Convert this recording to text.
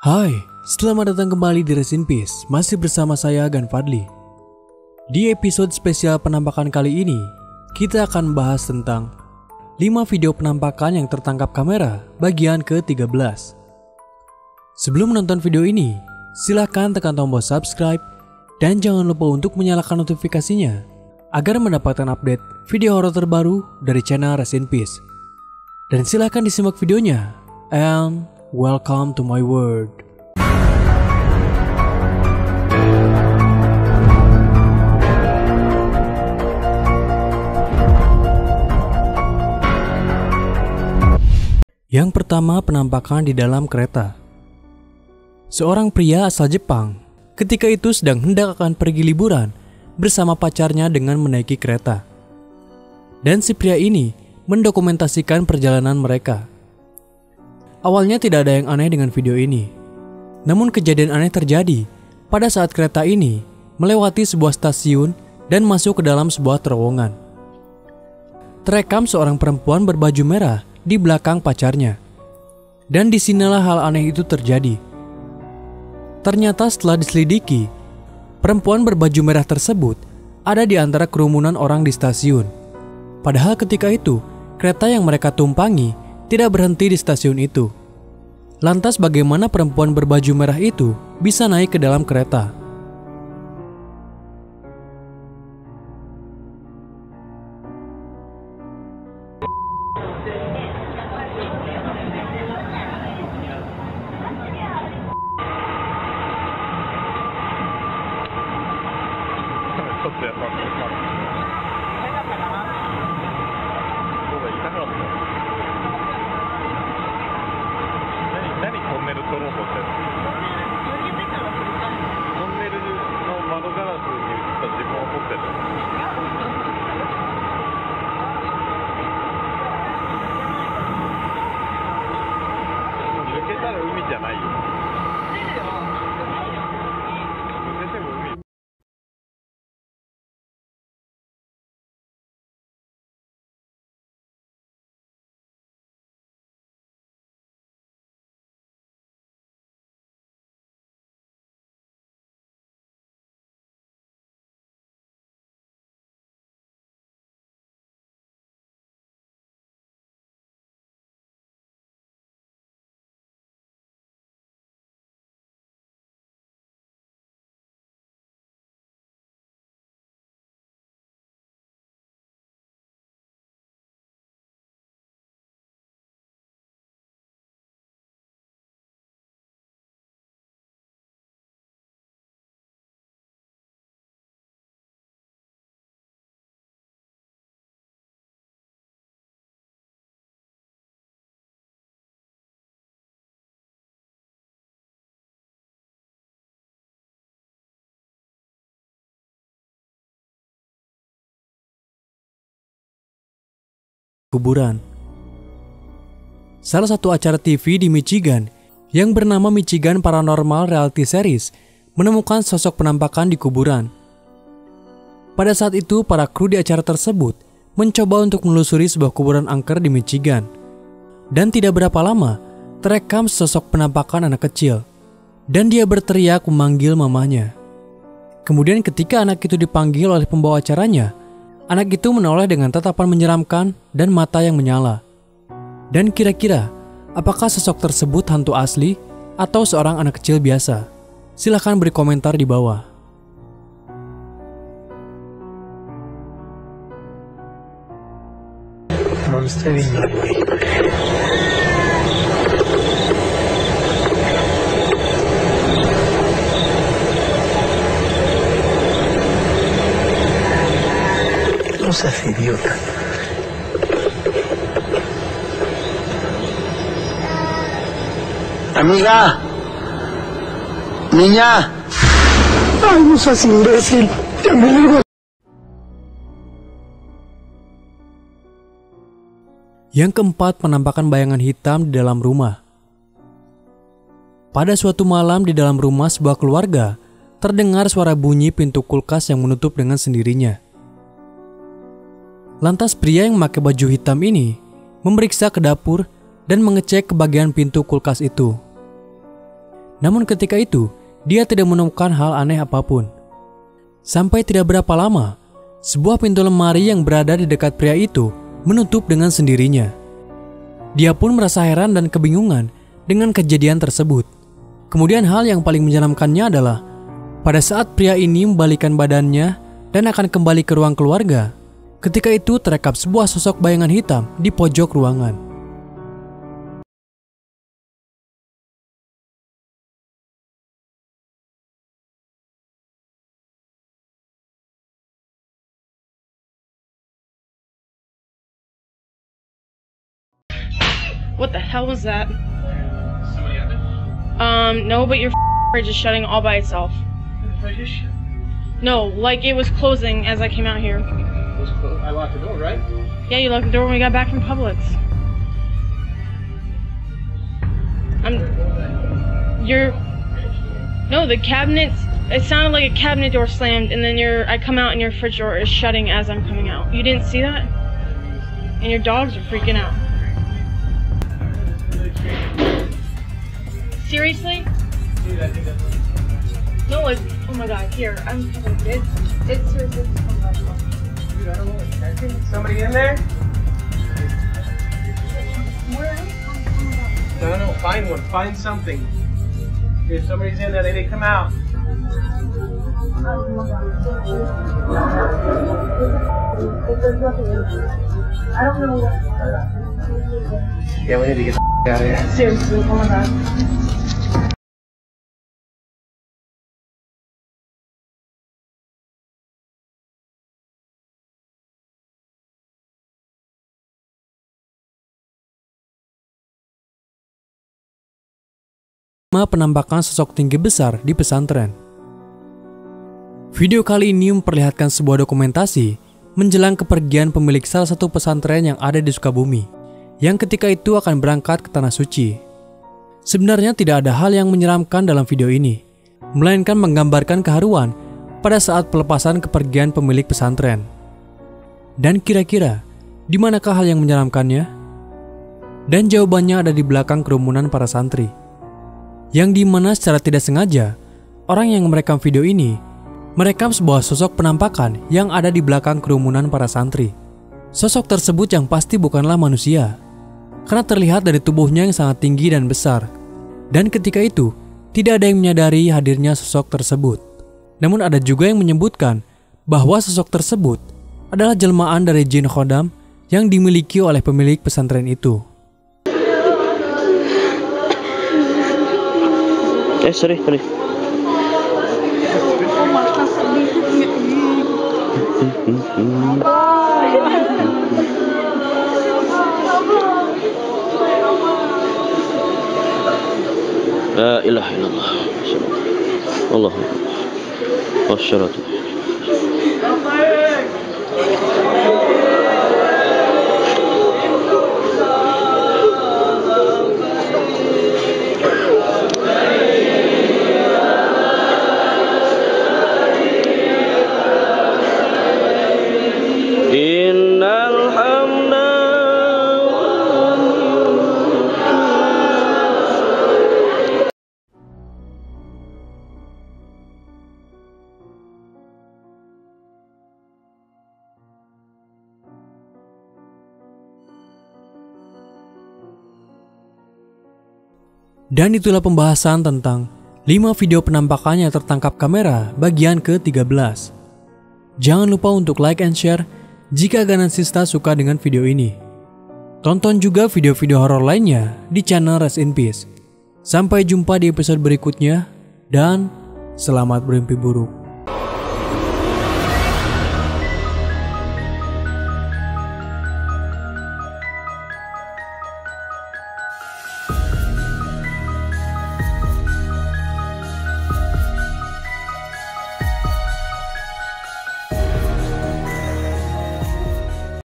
Hai, selamat datang kembali di Rest in Peace. Masih bersama saya Gan Fadli. Di episode spesial penampakan kali ini, kita akan bahas tentang 5 video penampakan yang tertangkap kamera bagian ke-13. Sebelum menonton video ini, silahkan tekan tombol subscribe dan jangan lupa untuk menyalakan notifikasinya agar mendapatkan update video horor terbaru dari channel Rest in Peace. Dan silahkan disimak videonya. And welcome to my world. Yang pertama penampakan di dalam kereta. Seorang pria asal Jepang ketika itu sedang hendak akan pergi liburan bersama pacarnya dengan menaiki kereta. Dan si pria ini mendokumentasikan perjalanan mereka. Awalnya tidak ada yang aneh dengan video ini. Namun kejadian aneh terjadi pada saat kereta ini melewati sebuah stasiun dan masuk ke dalam sebuah terowongan. Terekam seorang perempuan berbaju merah di belakang pacarnya. Dan di sinilah hal aneh itu terjadi. Ternyata setelah diselidiki, perempuan berbaju merah tersebut ada di antara kerumunan orang di stasiun. Padahal ketika itu, kereta yang mereka tumpangi tidak berhenti di stasiun itu. Lantas bagaimana perempuan berbaju merah itu bisa naik ke dalam kereta? ちょ kuburan. Salah satu acara TV di Michigan yang bernama Michigan Paranormal Reality Series menemukan sosok penampakan di kuburan. Pada saat itu, para kru di acara tersebut mencoba untuk menelusuri sebuah kuburan angker di Michigan. Dan tidak berapa lama, terekam sosok penampakan anak kecil. Dan dia berteriak memanggil mamanya. Kemudian ketika anak itu dipanggil oleh pembawa acaranya, Anak itu menoleh dengan tatapan menyeramkan dan mata yang menyala. Dan kira-kira, apakah sosok tersebut hantu asli atau seorang anak kecil biasa? Silahkan beri komentar di bawah. Monster ini No seas idiota. Amiga. Niña. Ay, no seas imbécil. Ya me digo. Yang keempat, penampakan bayangan hitam di dalam rumah. Pada suatu malam di dalam rumah sebuah keluarga, terdengar suara bunyi pintu kulkas yang menutup dengan sendirinya. Lantas pria yang memakai baju hitam ini memeriksa ke dapur dan mengecek ke bagian pintu kulkas itu. Namun ketika itu, dia tidak menemukan hal aneh apa pun. Sampai tidak berapa lama, sebuah pintu lemari yang berada di dekat pria itu menutup dengan sendirinya. Dia pun merasa heran dan kebingungan dengan kejadian tersebut. Kemudian hal yang paling menyeramkannya adalah pada saat pria ini membalikan badannya dan akan kembali ke ruang keluarga, ketika itu terekap sebuah sosok bayangan hitam di pojok ruangan. What the hell was that? Um, no, but your fridge is shutting all by itself. No, like it was closing as I came out here. I locked the door, right? Yeah, you locked the door when we got back from Publix. I'm. You're. No, the cabinets. It sounded like a cabinet door slammed, and then your. I come out and your fridge door is shutting as I'm coming out. You didn't see that? And your dogs are freaking out. Seriously? No, it's. Oh my god, here. I'm. It's. It's seriously. Somebody in there? No, no, find one. Find something. If somebody's in there, they to come out. I don't know what. Yeah, we need to get the out of here. Seriously, oh my god. Penampakan sosok tinggi besar di pesantren. Video kali ini memperlihatkan sebuah dokumentasi menjelang kepergian pemilik salah satu pesantren yang ada di Sukabumi, yang ketika itu akan berangkat ke Tanah Suci. Sebenarnya tidak ada hal yang menyeramkan dalam video ini, melainkan menggambarkan keharuan pada saat pelepasan kepergian pemilik pesantren. Dan kira-kira, di manakah hal yang menyeramkannya? Dan jawabannya ada di belakang kerumunan para santri yang di mana secara tidak sengaja orang yang merekam video ini merekam sebuah sosok penampakan yang ada di belakang kerumunan para santri. Sosok tersebut yang pasti bukanlah manusia, karena terlihat dari tubuhnya yang sangat tinggi dan besar. Dan ketika itu, tidak ada yang menyadari hadirnya sosok tersebut. Namun ada juga yang menyebutkan bahwa sosok tersebut adalah jelmaan dari jin khodam yang dimiliki oleh pemilik pesantren itu. إيه سريع لا إله إلا الله. الله اكبر الله اكبر Dan itulah pembahasan tentang 5 video penampakan yang tertangkap kamera bagian ke-13. Jangan lupa untuk like and share jika Ganansista suka dengan video ini. Tonton juga video-video horor lainnya di channel Rest in Peace. Sampai jumpa di episode berikutnya dan selamat bermimpi buruk.